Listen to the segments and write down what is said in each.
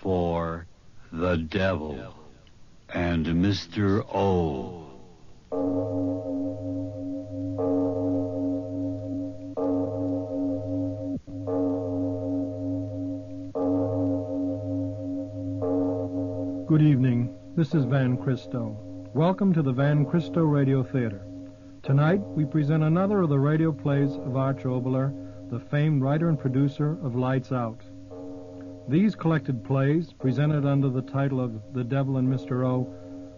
for the devil and Mr. O. Good evening. This is Van Christo. Welcome to the Van Christo Radio Theater. Tonight, we present another of the radio plays of Arch Oboler, the famed writer and producer of Lights Out. These collected plays, presented under the title of The Devil and Mr. O,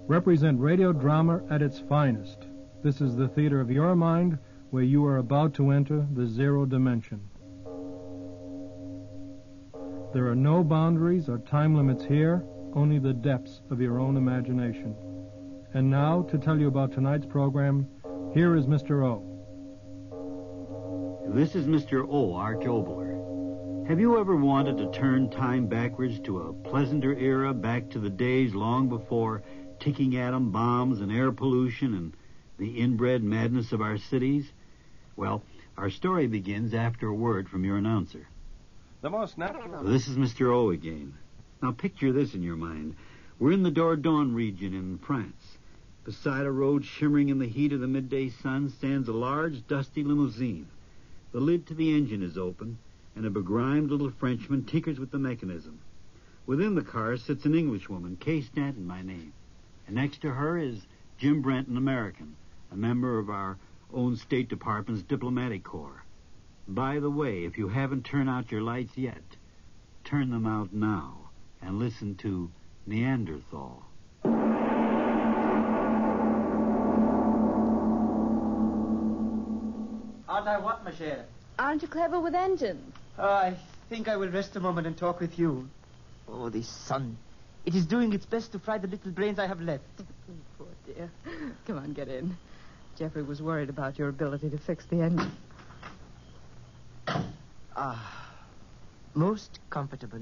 represent radio drama at its finest. This is the theater of your mind, where you are about to enter the zero dimension. There are no boundaries or time limits here, only the depths of your own imagination. And now, to tell you about tonight's program, here is Mr. O. This is Mr. O. Arch Oboler. Have you ever wanted to turn time backwards to a pleasanter era, back to the days long before ticking atom bombs and air pollution and the inbred madness of our cities? Well, our story begins after a word from your announcer. The most natural. This is Mr. O again. Now picture this in your mind. We're in the Dordogne region in France. Beside a road shimmering in the heat of the midday sun stands a large, dusty limousine. The lid to the engine is open, and a begrimed little Frenchman tinkers with the mechanism. Within the car sits an Englishwoman, Kay Stanton by name. And next to her is Jim Brent, an American, a member of our own State Department's diplomatic corps. By the way, if you haven't turned out your lights yet, turn them out now and listen to Neanderthal. Aren't I what, chère? Aren't you clever with engines? Oh, I think I will rest a moment and talk with you. Oh, the sun. It is doing its best to fry the little brains I have left. Poor dear. Come on, get in. Jeffrey was worried about your ability to fix the engine. Ah, most comfortable.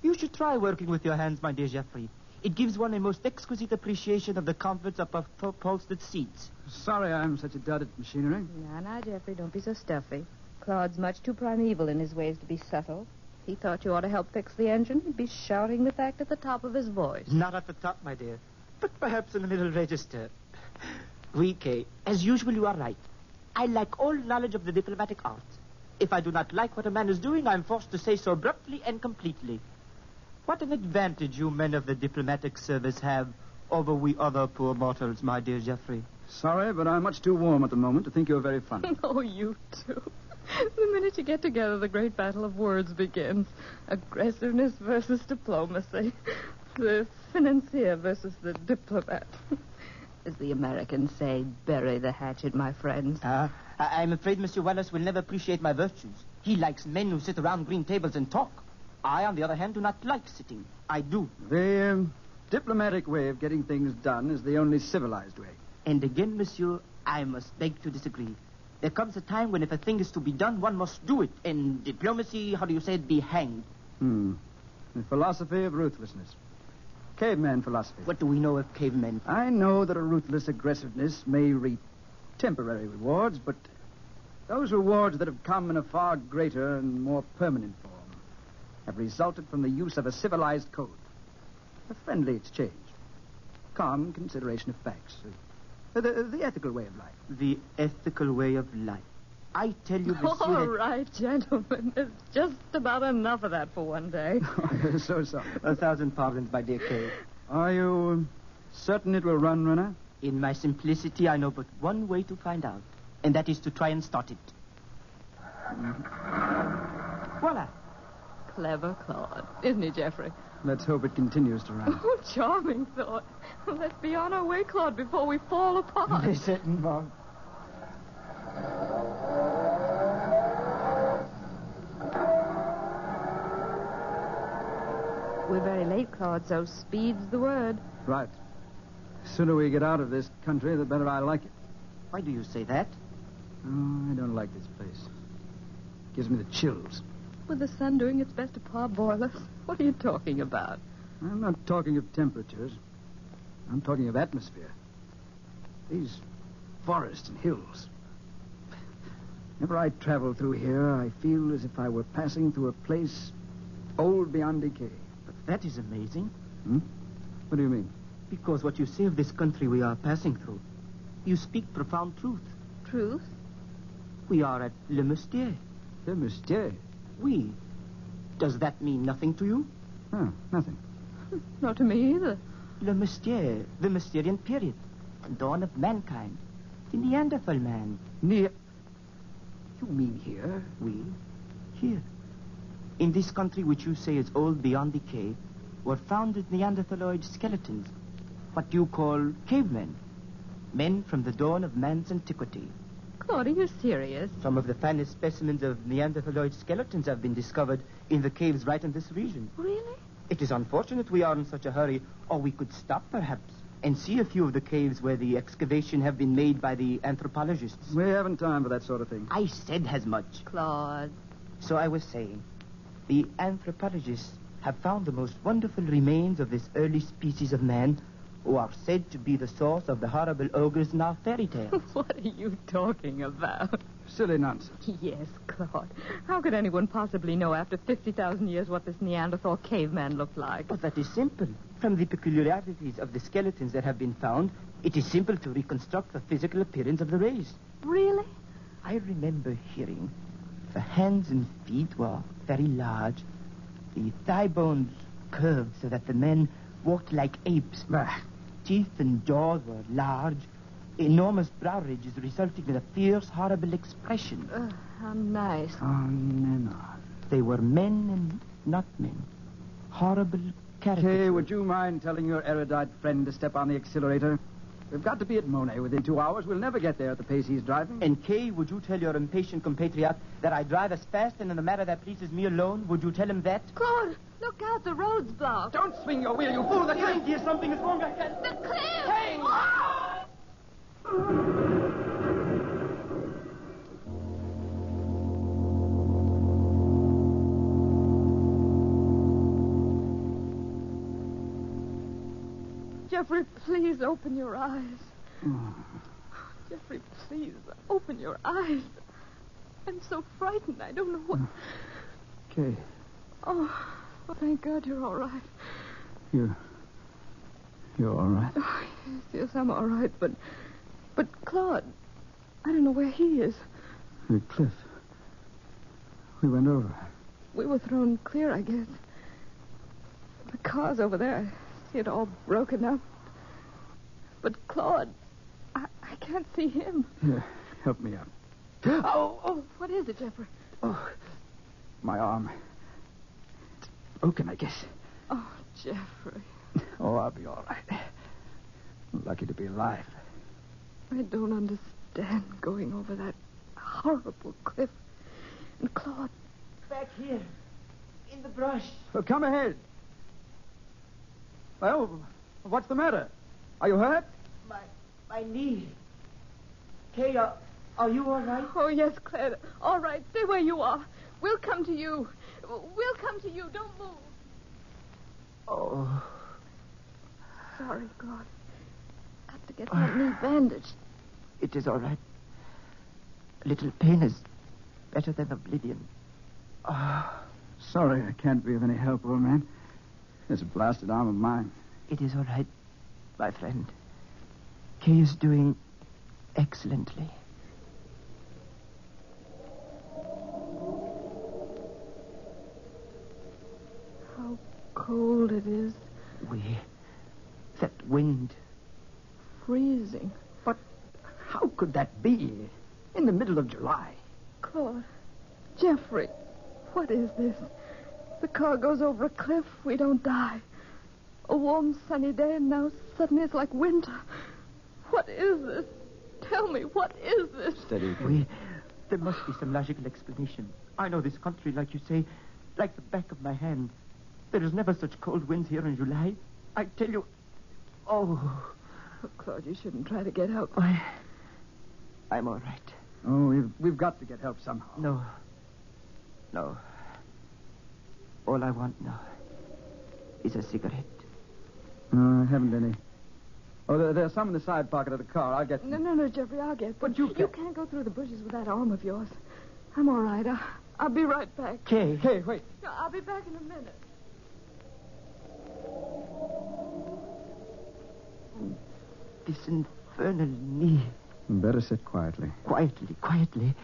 You should try working with your hands, my dear Geoffrey. It gives one a most exquisite appreciation of the comforts of upholstered seats. Sorry I'm such a dud at machinery. Now, now, Jeffrey, don't be so stuffy. Claude's much too primeval in his ways to be subtle. If he thought you ought to help fix the engine, he'd be shouting the fact at the top of his voice. Not at the top, my dear, but perhaps in the middle register. Oui, Kay, as usual, you are right. I lack all knowledge of the diplomatic art. If I do not like what a man is doing, I'm forced to say so abruptly and completely. What an advantage you men of the diplomatic service have over we other poor mortals, my dear Geoffrey. Sorry, but I'm much too warm at the moment to think you're very funny. Oh, you two. The minute you get together, the great battle of words begins. Aggressiveness versus diplomacy. The financier versus the diplomat. As the Americans say, bury the hatchet, my friends. Ah, I- I'm afraid Monsieur Wallace will never appreciate my virtues. He likes men who sit around green tables and talk. I, on the other hand, do not like sitting. I do. The um, diplomatic way of getting things done is the only civilized way. And again, monsieur, I must beg to disagree. There comes a time when if a thing is to be done, one must do it. And diplomacy, how do you say it, be hanged. Hmm. The philosophy of ruthlessness. Caveman philosophy. What do we know of cavemen? I know that a ruthless aggressiveness may reap temporary rewards, but those rewards that have come in a far greater and more permanent form have resulted from the use of a civilized code, a friendly exchange, calm consideration of facts, Uh, the, the ethical way of life. The ethical way of life. I tell you, monsieur. All that- right, gentlemen. There's just about enough of that for one day. Oh, so sorry. A thousand pardons, my dear Kay. Are you certain it will run, Runner? In my simplicity, I know but one way to find out, and that is to try and start it. Mm-hmm. Voila. Clever Claude, isn't he, Jeffrey? Let's hope it continues to run. Oh, charming thought. Let's be on our way, Claude, before we fall apart. certain, Bob. We're very late, Claude, so speed's the word. Right. The sooner we get out of this country, the better I like it. Why do you say that? Oh, I don't like this place. It Gives me the chills. With the sun doing its best to parboil us, what are you talking about? I'm not talking of temperatures. I'm talking of atmosphere. These forests and hills. Whenever I travel through here, I feel as if I were passing through a place old beyond decay, but That is amazing. Hmm? What do you mean? Because what you say of this country we are passing through, you speak profound truth. Truth? We are at Le Moustier. Le Moustier. We. Does that mean nothing to you? No, nothing. Not to me either. Le Moustier, the Mousterian period, the dawn of mankind, the Neanderthal man. Near. You mean here? We, here, in this country which you say is old beyond decay, were founded Neanderthaloid skeletons, what you call cavemen, men from the dawn of man's antiquity. Claude, are you serious? Some of the finest specimens of Neanderthaloid skeletons have been discovered in the caves right in this region. Really? It is unfortunate we are in such a hurry, or we could stop perhaps and see a few of the caves where the excavation have been made by the anthropologists. We haven't time for that sort of thing. I said as much. Claude. So I was saying, the anthropologists have found the most wonderful remains of this early species of man who are said to be the source of the horrible ogres in our fairy tales. What are you talking about? Silly nonsense. Yes, Claude. How could anyone possibly know after 50,000 years what this Neanderthal caveman looked like? But that is simple. From the peculiarities of the skeletons that have been found, it is simple to reconstruct the physical appearance of the race. Really? I remember hearing the hands and feet were very large, the thigh bones curved so that the men walked like apes. Bah. Teeth and jaws were large, enormous brow ridges resulting in a fierce, horrible expression. Uh, how nice. Oh, no, They were men and not men. Horrible caricatures. Kay, would you mind telling your erudite friend to step on the accelerator? We've got to be at Monet within two hours. We'll never get there at the pace he's driving. And Kay, would you tell your impatient compatriot that I drive as fast and in a manner that pleases me alone? Would you tell him that? Claude, look out. The road's blocked. Don't swing your wheel, you fool! The Behind you, something is wrong. I can't. The cliff! Hang! Ah! Jeffrey, please open your eyes. Hmm. Jeffrey, please open your eyes. I'm so frightened. I don't know what. Kay, Oh, well, thank God you're all right. you. You're all right. Oh, yes, yes, I'm all right, but. But Claude, I don't know where he is. The cliff. We went over. We were thrown clear, I guess. The car's over there. I see it all broken up. But Claude, I, I can't see him. Here, help me up. Oh, oh, what is it, Jeffrey? Oh, my arm. It's broken, I guess. Oh, Jeffrey, Oh, I'll be all right. Lucky to be alive. I don't understand going over that horrible cliff. And Claude, Back here, in the brush. Well, come ahead. Well, what's the matter? Are you hurt? My, my knee. Kay, are, are you all right? oh yes, Claire, all right, stay where you are. We'll come to you. We'll come to you. Don't move. Oh, Sorry, Claude. Got to get that knee bandaged. it is all right. A little pain is better than oblivion. Ah, Sorry, I can't be of any help, old man. This blasted arm of mine. it is all right, my friend. Kay is doing excellently. How cold it is. We. That wind. Freezing. But how could that be? In the middle of July. Claude. Jeffrey. What is this? The car goes over a cliff. We don't die. A warm, sunny day, and now suddenly it's like winter. What is this? Tell me, what is this? Steady. We. There must be some logical explanation. I know this country, like you say, like the back of my hand. There is never such cold winds here in July. I tell you. Oh, Oh, Claude, you shouldn't try to get out. I. I'm all right. Oh, we've, we've got to get help somehow. No. No. All I want now is a cigarette. No, I haven't any. Oh, there, there's some in the side pocket of the car. I'll get. No, no, no, Jeffrey, I'll get. But you can't. You can't go through the bushes with that arm of yours. I'm all right. I'll, I'll be right back. Kay, hey, wait. No, I'll be back in a minute. This infernal knee. Better sit quietly. Quietly, quietly.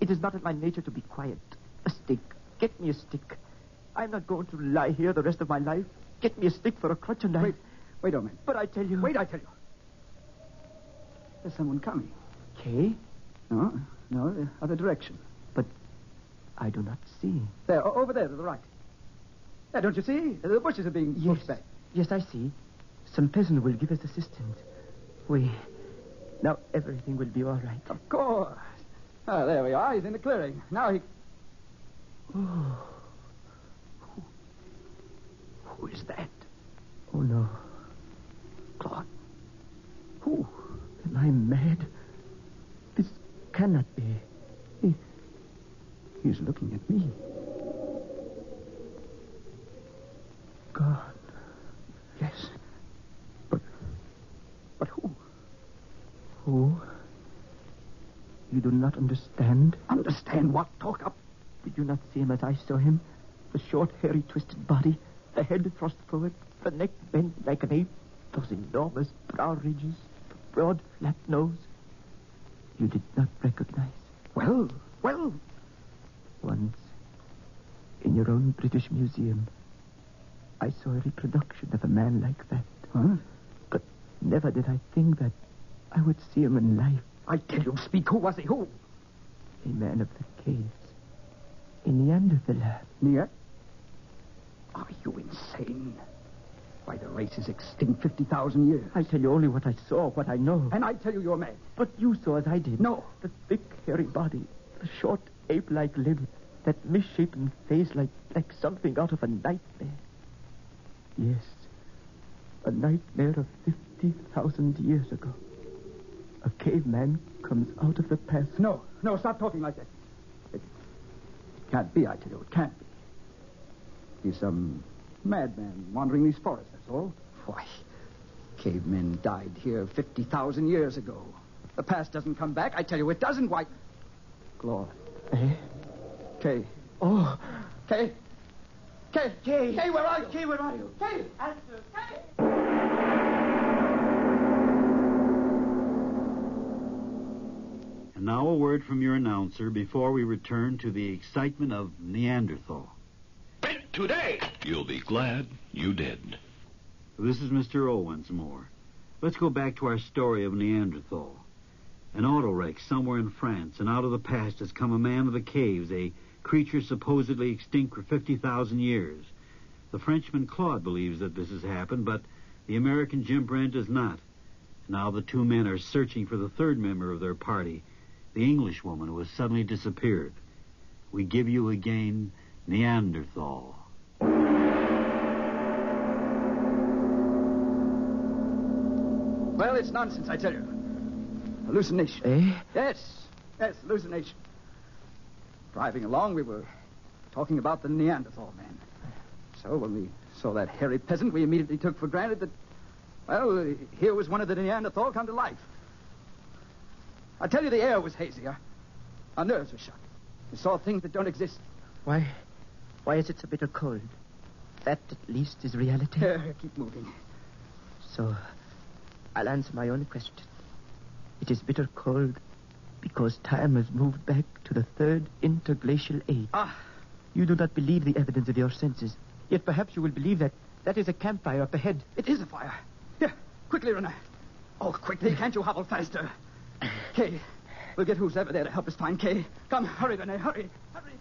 It is not in my nature to be quiet. A stick. Get me a stick. I'm not going to lie here the rest of my life. Get me a stick for a crutch and I... Wait, wait a minute. But I tell you... Wait, I tell you. There's someone coming. Kay? No, no, the other direction. But I do not see. There, over there to the right. There, don't you see? The bushes are being Yes. pushed back. Yes, I see. Some peasant will give us assistance. We... Now everything will be all right. Of course. Ah, there we are. He's in the clearing. Now he. Oh, Who is that? oh no. Claude. Who? Am I mad? This cannot be. He, he's looking at me. God. Yes. But. But who? Who? You do not understand? Understand what? Talk up. Did you not see him as I saw him? The short, hairy, twisted body, the head thrust forward, the neck bent like an ape, those enormous brow ridges, the broad, flat nose. You did not recognize. Well, well. Once, in your own British Museum, I saw a reproduction of a man like that. Huh? But never did I think that I would see him in life. I tell you, speak. Who was he? Who? A man of the caves. A Neanderthaler. Near? Are you insane? Why, the race is extinct 50,000 years. I tell you only what I saw, what I know. And I tell you you're mad. But you saw as I did. No. The thick, hairy body, the short, ape-like limbs, that misshapen face like, like something out of a nightmare. Yes, a nightmare of 50,000 years ago. A caveman comes out of the past. No, no, stop talking like that. It can't be, I tell you. It can't be. He's some madman wandering these forests, that's all. Why, cavemen died here 50,000 years ago. The past doesn't come back. I tell you, it doesn't. Why? Claude. Eh? Kay. Oh, Kay? Kay? Kay. Kay, where are you? Kay, where are you? Kay! Answer, Kay! And now a word from your announcer before we return to the excitement of Neanderthal. Today, you'll be glad you did. This is Mr. O once more. Let's go back to our story of Neanderthal. An auto wreck somewhere in France, and out of the past has come a man of the caves, a creature supposedly extinct for 50,000 years. The Frenchman Claude believes that this has happened, but the American Jim Brent does not. Now the two men are searching for the third member of their party, the Englishwoman who has suddenly disappeared. We give you again Neanderthal. Well, it's nonsense, I tell you. Hallucination. Eh? Yes, yes, hallucination. Driving along, we were talking about the Neanderthal man. So when we saw that hairy peasant, we immediately took for granted that, well, here was one of the Neanderthal come to life. I tell you, the air was hazy. Our, our nerves were shot. We saw things that don't exist. Why, why is it so bitter cold? That at least is reality. Here, keep moving. So, I'll answer my own question. It is bitter cold because time has moved back to the third interglacial age. Ah, You do not believe the evidence of your senses. Yet perhaps you will believe that that is a campfire up ahead. it is a fire. Here, quickly, Renee. Oh, quickly, can't you hobble faster? Kay, we'll get who's ever there to help us find Kay. Come, hurry, Renee, hurry, hurry.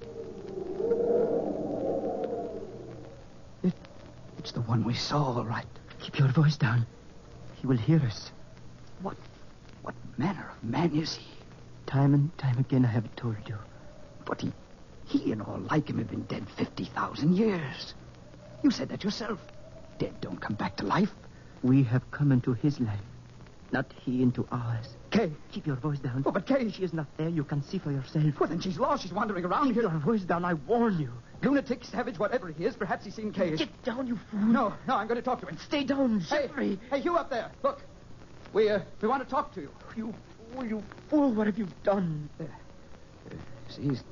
It, it's the one we saw, all right. Keep your voice down. He will hear us. What, what manner of man is he? Time and time again I have told you. But he, he and all like him have been dead 50,000 years. You said that yourself. Dead don't come back to life. We have come into his life, not he into ours. Kay. Keep your voice down. Oh, but Kay, She is not there. You can see for yourself. Well, then she's lost. She's wandering around Keep here. your voice down. I warn you. Lunatic, savage, whatever he is, perhaps he's seen Kay. Get down, you fool. No, no, I'm going to talk to him. Stay down, Jeffrey. hey, hey you up there. Look. We, uh, we want to talk to you. You fool, you fool. What have you done? There. Uh, see, he's,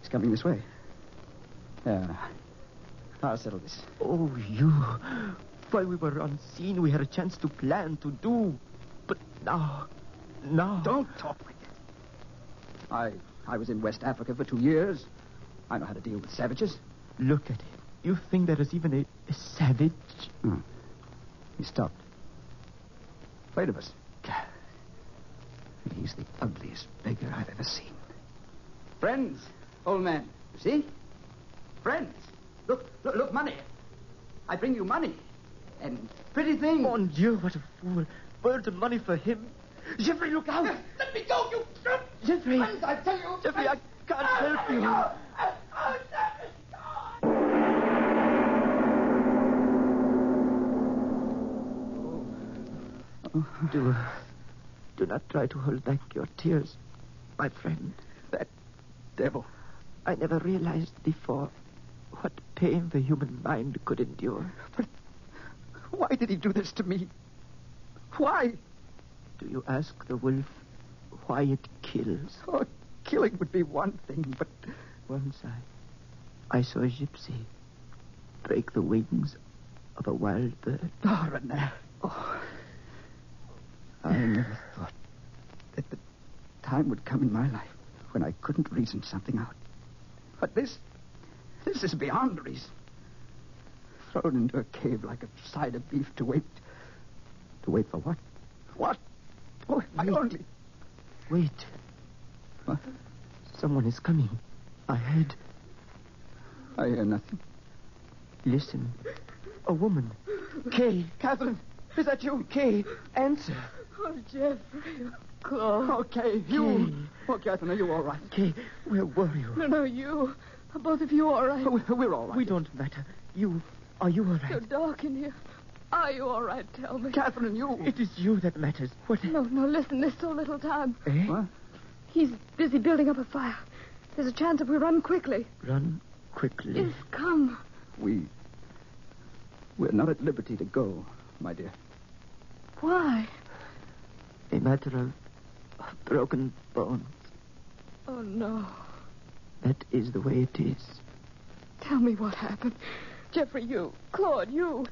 he's coming this way. Yeah. I'll settle this. Oh, you. While we were unseen, we had a chance to plan, to do. But now, now. Don't talk like that. I, I was in West Africa for two years. I know how to deal with savages. Look at him. You think there is even a, a savage? Hmm. He stopped. Afraid of us. He's the ugliest beggar I've ever seen. Friends, old man. You see? Friends. Look, look, look, money. I bring you money. And pretty things. Mon Dieu, what a fool. Birds of money for him. Jeffrey, look out. Let me go, you Jeffrey. Friends, I tell you. Jeffrey, I can't ah, help ah, you. Ah. Do, do not try to hold back your tears, my friend. That devil. I never realized before what pain the human mind could endure. But why did he do this to me? Why? Do you ask the wolf why it kills? Oh, killing would be one thing, but Once I, I saw a gypsy break the wings of a wild bird. Ah, oh, Renee. Oh. I never thought that the time would come in my life when I couldn't reason something out. But this, this is beyond reason. Thrown into a cave like a side of beef to wait. To wait for what? What? Oh, I Wait. only. Wait, What? someone is coming. I heard. I hear nothing. Listen. A woman. Kay. Catherine, is that you? Kay, answer. Oh, Jeffrey. Claude. Okay, you. Oh, Catherine, are you all right? Kay, where were you? No, no, you. Are both of you all right? Oh, we're all right. We don't matter. You, are you all right? You're right? dark in here. Are you all right? Tell me. Catherine, you. It is you that matters. What? No, no, listen. There's so little time. Eh? What? He's busy building up a fire. There's a chance if we run quickly. Run quickly. Yes, come. We. We're not at liberty to go, my dear. Why? A matter of, of broken bones. Oh, no. That is the way it is. Tell me what happened. Jeffrey, you. Claude, you.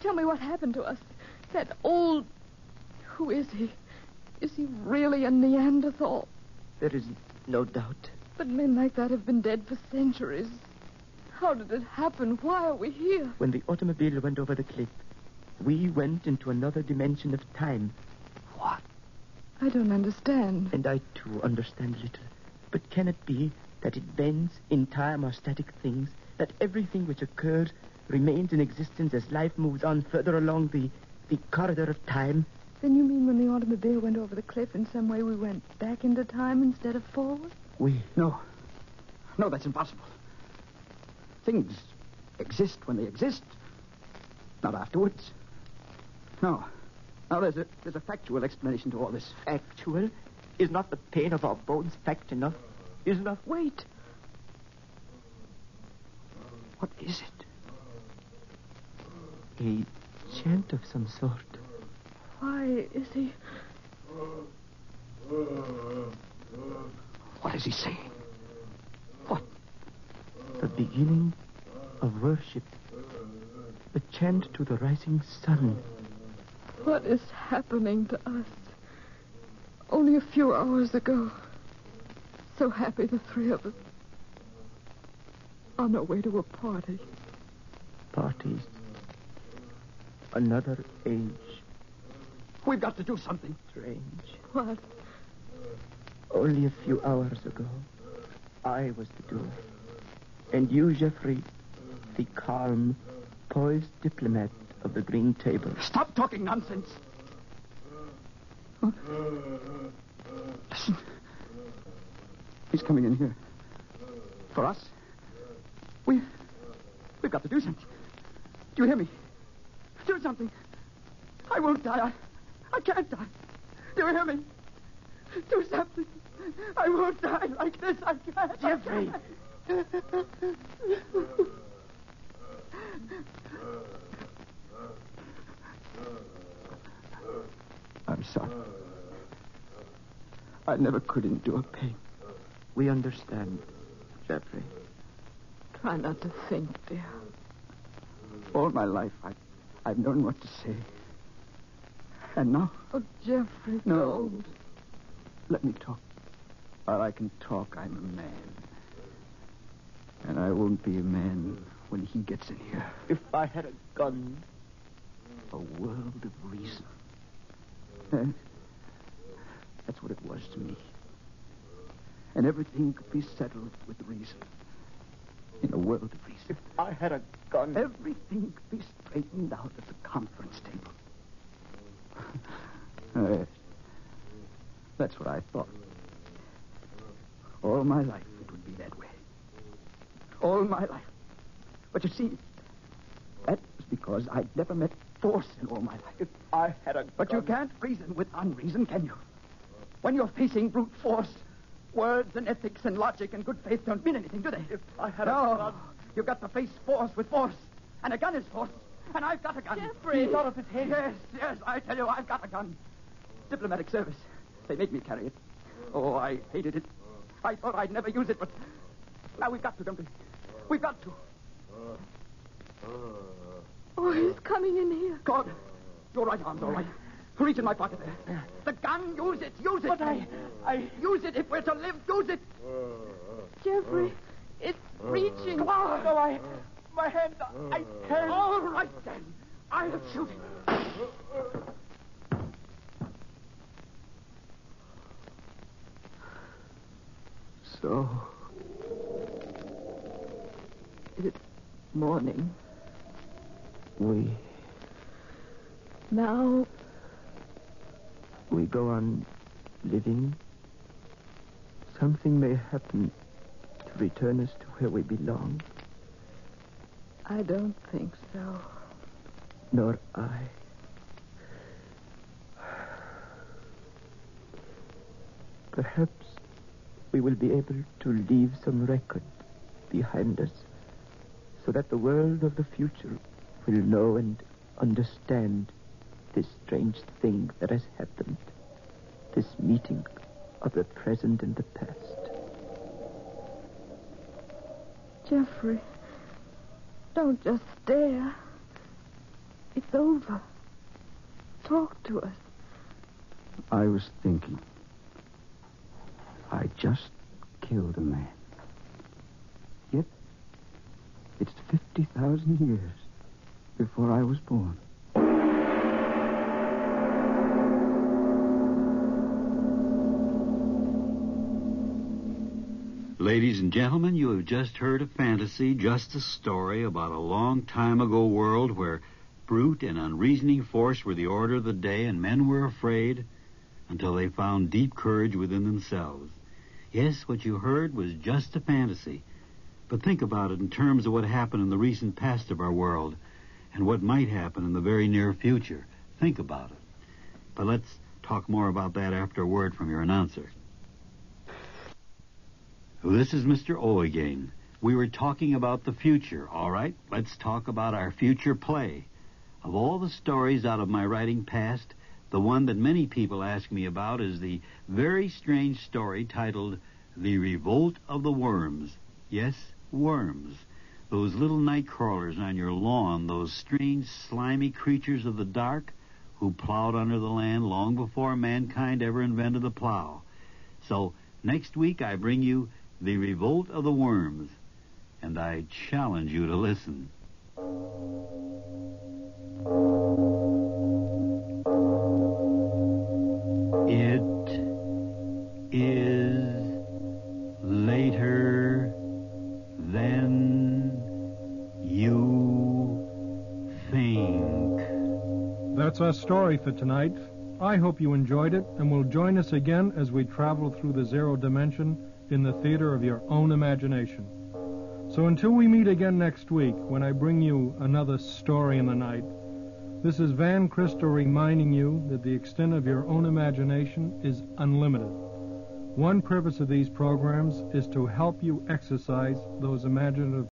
Tell me what happened to us. That old. Who is he? Is he really a Neanderthal? There is no doubt. But men like that have been dead for centuries. How did it happen? Why are we here? When the automobile went over the cliff, we went into another dimension of time. What? I don't understand. And I too understand a little. But can it be that events in time are static things? That everything which occurs remains in existence as life moves on further along the, the corridor of time? Then you mean when the automobile went over the cliff, in some way we went back into time instead of forward? We. No. No, that's impossible. Things exist when they exist, not afterwards. No. Now, there's a, there's a factual explanation to all this. Factual? Is not the pain of our bones fact enough? Is enough Wait. What is it? A chant of some sort. Why is he. What is he saying? What? The beginning of worship. A chant to the rising sun. What is happening to us? Only a few hours ago. So happy, the three of us. On our way to a party. Parties. Another age. We've got to do something. Strange. What? Only a few hours ago, I was the doer. And you, Jeffrey, the calm, poised diplomat of the green table. Stop talking nonsense. Huh? Listen. He's coming in here. For us. We. We've got to do something. Do you hear me? Do something. I won't die. I, I can't die. Do you hear me? Do something. I won't die like this. I can't. Jeffrey! I'm sorry. I never could endure pain. We understand, Jeffrey. Try not to think, dear. All my life, I, I've known what to say. And now? Oh, Jeffrey, No. don't. Let me talk. While I can talk, I'm a man. And I won't be a man when he gets in here. If I had a gun. A world of reason. That's what it was to me. And everything could be settled with reason. In a world of reason. If I had a gun. Everything could be straightened out at the conference table. That's what I thought. All my life it would be that way. All my life. But you see, that was because I'd never met force in all my life. If I had a But you can't reason with unreason, can you? When you're facing brute force, words and ethics and logic and good faith don't mean anything, do they? If I had no, a gun. you've got to face force with force. And a gun is force. And I've got a gun. Jeffrey! He's out of his head. Yes, yes, I tell you, I've got a gun. Diplomatic service. They made me carry it. Oh, I hated it. I thought I'd never use it, but now we've got to, don't we? We've got to. Oh, he's coming in here. God, your right arm's all right. Reach in my pocket there. The gun, use it, use it. But I- I- Use it if we're to live, use it. Jeffrey, it's reaching. Come on. No, I. My hand. I can't. All right, then. I'll shoot it. So. It's morning. We. Now, We go on living. Something may happen to return us to where we belong. I don't think so. Nor I. Perhaps we will be able to leave some record behind us so that the world of the future will know and understand this strange thing that has happened. This meeting of the present and the past. Jeffrey, don't just stare. It's over. Talk to us. I was thinking. I just killed a man. Yet, it's 50,000 years before I was born. Ladies and gentlemen, you have just heard a fantasy, just a story about a long time ago world where brute and unreasoning force were the order of the day and men were afraid until they found deep courage within themselves. Yes, what you heard was just a fantasy. But think about it in terms of what happened in the recent past of our world and what might happen in the very near future. Think about it. But let's talk more about that after a word from your announcer. This is Mr. O again. We were talking about the future, all right? Let's talk about our future play. Of all the stories out of my writing past, the one that many people ask me about is the very strange story titled The Revolt of the Worms. Yes, worms. Those little night crawlers on your lawn, those strange, slimy creatures of the dark who plowed under the land long before mankind ever invented the plow. So, next week I bring you The Revolt of the Worms, and I challenge you to listen. That's our story for tonight. I hope you enjoyed it and will join us again as we travel through the zero dimension in the theater of your own imagination. So until we meet again next week, when I bring you another story in the night, this is Van Christo reminding you that the extent of your own imagination is unlimited. One purpose of these programs is to help you exercise those imaginative